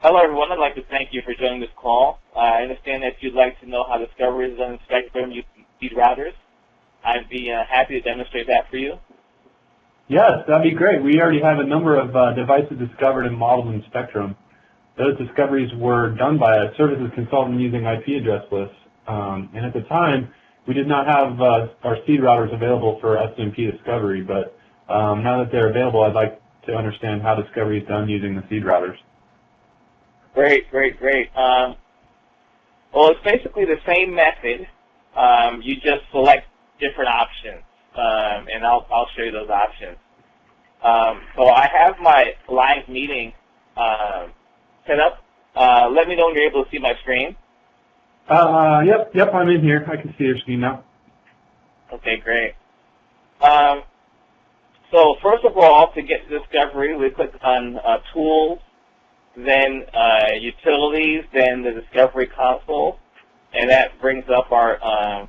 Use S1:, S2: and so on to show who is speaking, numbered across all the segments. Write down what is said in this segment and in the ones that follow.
S1: Hello, everyone. I'd like to thank you for joining this call. I understand that you'd like to know how discovery is done in Spectrum seed routers. I'd be uh, happy to demonstrate that for you.
S2: Yes, that'd be great. We already have a number of uh, devices discovered and modeled in Spectrum. Those discoveries were done by a services consultant using IP address lists. Um, and at the time, we did not have uh, our seed routers available for SNMP discovery, but um, now that they're available, I'd like to understand how discovery is done using the seed routers.
S1: Great, great, great. Um, well, it's basically the same method. Um, you just select different options, um, and I'll, I'll show you those options. Um, so I have my live meeting uh, set up. Uh, let me know when you're able to see my screen.
S2: Uh, yep, yep, I'm in here. I can see your screen now.
S1: Okay, great. Um, so first of all, to get to Discovery, we click on uh, Tools, then uh, Utilities, then the Discovery console, and that brings up our um,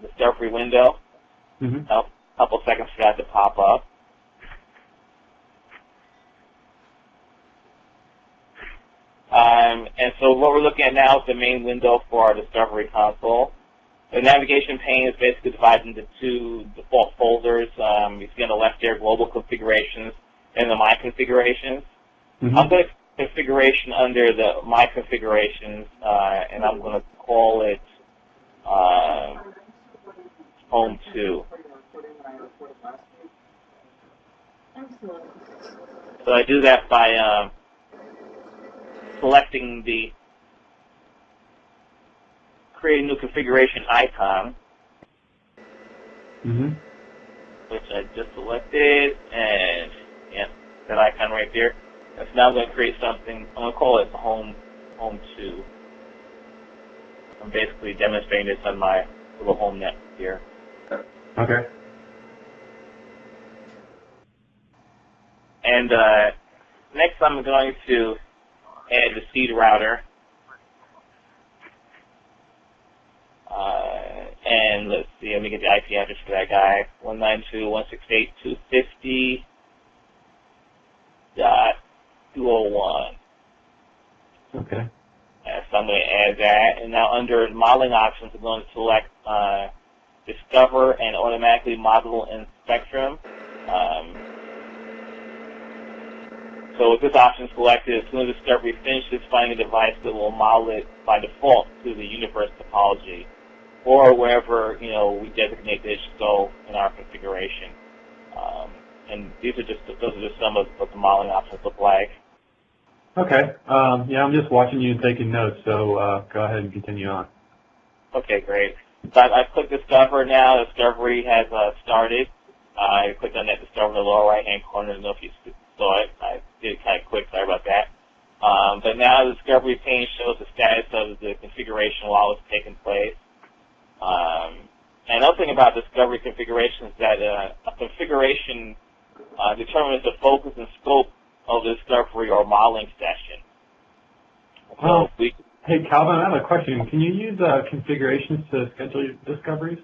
S1: Discovery window.
S2: Mm-hmm.
S1: A couple seconds for that to pop up. Um, and so what we're looking at now is the main window for our Discovery console. The navigation pane is basically divided into two default folders. Um, you see on the left there, global configurations and the my configurations.
S2: Mm-hmm.
S1: I'm going to configuration under the my configurations, uh, and I'm going to call it uh, home two. So I do that by uh, selecting the create a new configuration icon,
S2: Mm-hmm.
S1: which I just selected, and yeah, that icon right there. That's now I'm going to create something. I'm going to call it home home two. I'm basically demonstrating this on my little home net here.
S2: Okay.
S1: And uh, next, I'm going to add the seed router. Uh, and let's see, let me get the IP address for that guy. 192.168.250 dot 201.
S2: Okay.
S1: So I'm going to add that. And now under modeling options, I'm going to select uh, Discover and automatically model in Spectrum. Um, so with this option selected, as soon as Discovery finishes finding a device that will model it by default to the universe topology, or wherever you know we designate this should go in our configuration. Um, and these are just those are just some of what the modeling options look like.
S2: Okay. Um, yeah, I'm just watching you and taking notes, so uh, go ahead and continue on.
S1: Okay, great. So I, I clicked Discover now. Discovery has uh, started. Uh, I clicked on that Discover in the lower right-hand corner. I don't know if you saw it. I did it kind of quick. Sorry about that. Um, but now the Discovery pane shows the status of the configuration while it's taking place. Um, and another thing about Discovery configuration is that uh, a configuration uh, determines the focus and scope of the Discovery or modeling session. So
S2: Oh.
S1: we
S2: Hey, Calvin, I have a question. Can you use uh, configurations to schedule your discoveries?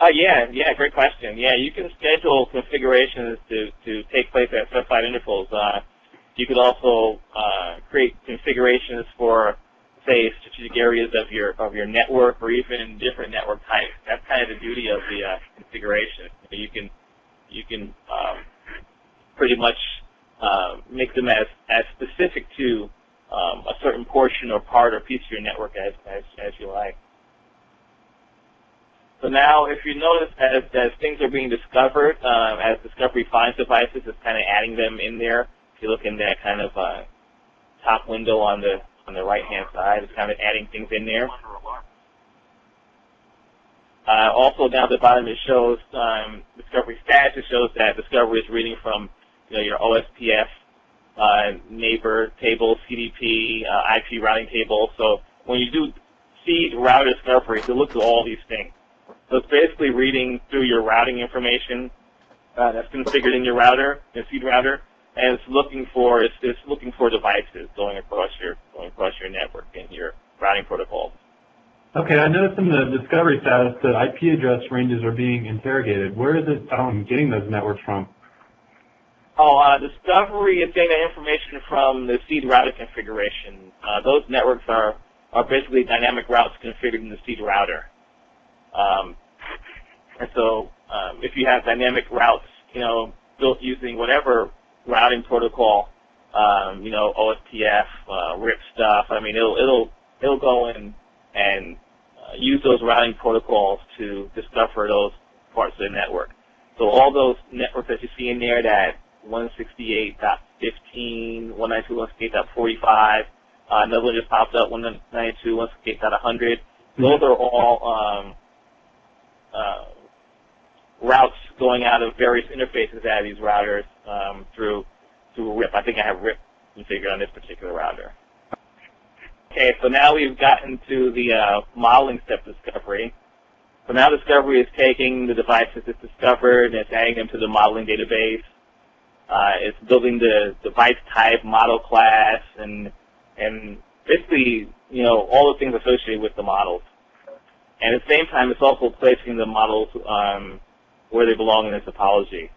S1: Uh, yeah, yeah, great question. Yeah, you can schedule configurations to, to take place at specified intervals. Uh, you could also uh, create configurations for, say, strategic areas of your of your network or even different network types. That's kind of the beauty of the uh, configuration. You can you can um, pretty much uh, make them as as specific to um, a certain portion or part or piece of your network as as, as you like. So now, if you notice, as, as things are being discovered, um, as Discovery finds devices, it's kind of adding them in there. If you look in that kind of uh, top window on the on the right-hand side, it's kind of adding things in there. Also, down at the bottom, it shows um, Discovery status. It shows that Discovery is reading from you know, your OSPF uh, neighbor table, CDP, uh, IP routing table. So when you do seed router discovery, it looks at all these things. So it's basically reading through your routing information uh, that's configured in your router, your seed router, and it's looking for it's, it's looking for devices going across your going across your network and your routing protocols.
S2: Okay, I noticed in the discovery status that IP address ranges are being interrogated. Where is it um, getting those networks from?
S1: Oh, uh, Discovery is getting that information from the seed router configuration. Uh, those networks are, are basically dynamic routes configured in the seed router. Um, and so um, if you have dynamic routes, you know, built using whatever routing protocol, um, you know, OSPF, uh, RIP stuff, I mean, it'll, it'll, it'll go in and uh, use those routing protocols to discover those parts of the network. So all those networks that you see in there, that 168.15, 192.168.45, uh, another one just popped up, 192.168.100. Those are all um, uh, routes going out of various interfaces out of these routers um, through through RIP. I think I have RIP configured on this particular router. Okay, so now we've gotten to the uh, modeling step discovery. So now discovery is taking the devices it's discovered and it's adding them to the modeling database. Uh, it's building the device type, model class, and and basically, you know, all the things associated with the models. And at the same time, it's also placing the models um, where they belong in the topology.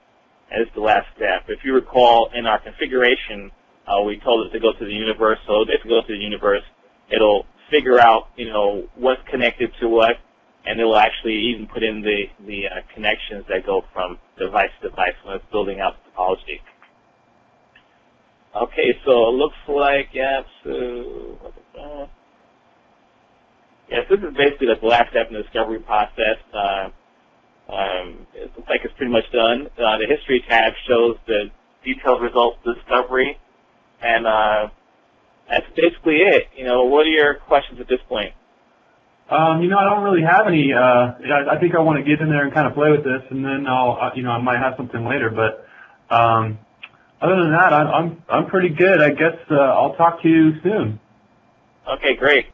S1: And it's the last step. If you recall, in our configuration, uh, we told it to go to the universe. So it goes to the universe, it'll figure out, you know, what's connected to what, and it'll actually even put in the, the uh, connections that go from device to device when it's building out the topology. Okay, so it looks like, yeah, so, yes, this is basically the last step in the discovery process. Uh, um, it looks like it's pretty much done. Uh, the history tab shows the detailed results of discovery, and uh, that's basically it. You know, what are your questions at this point?
S2: Um, you know, I don't really have any. Uh, I, I think I want to get in there and kind of play with this, and then I'll, uh, you know, I might have something later. But um, other than that, I'm I'm I'm pretty good. I guess uh, I'll talk to you soon.
S1: Okay, great.